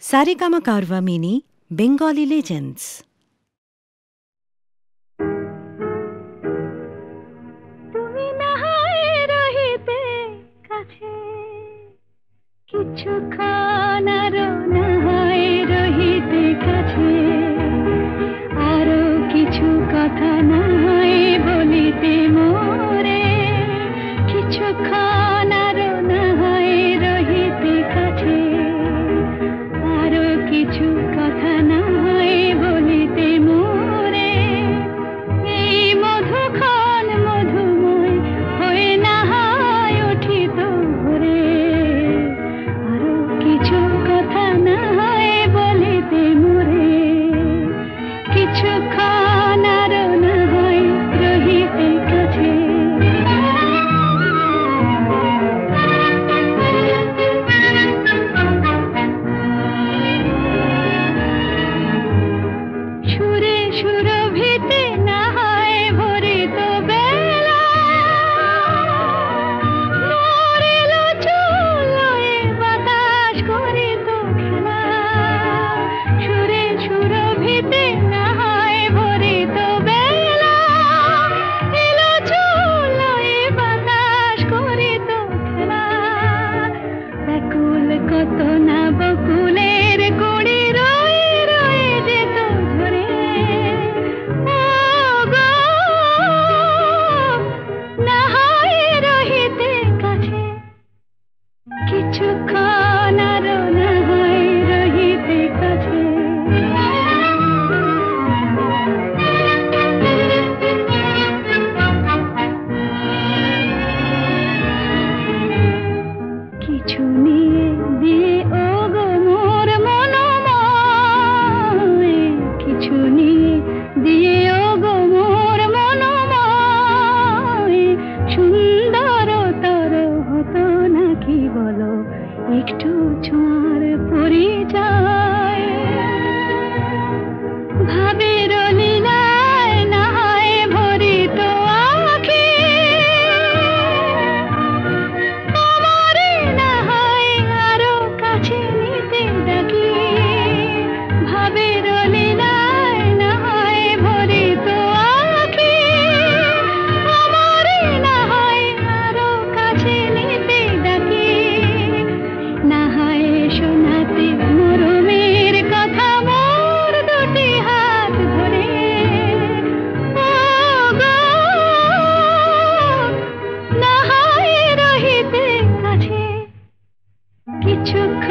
Sarigama Karva Mini Bengali Legends. কিছুক্ষণ আর না ছুনিয়ে দিয়ে ও গো মোর মন কিছু নিয়ে দিয়ে ও গো মোর মন সুন্দর তর হতো নাকি বলো, একটু ছোঁয়ার পরিচয়? took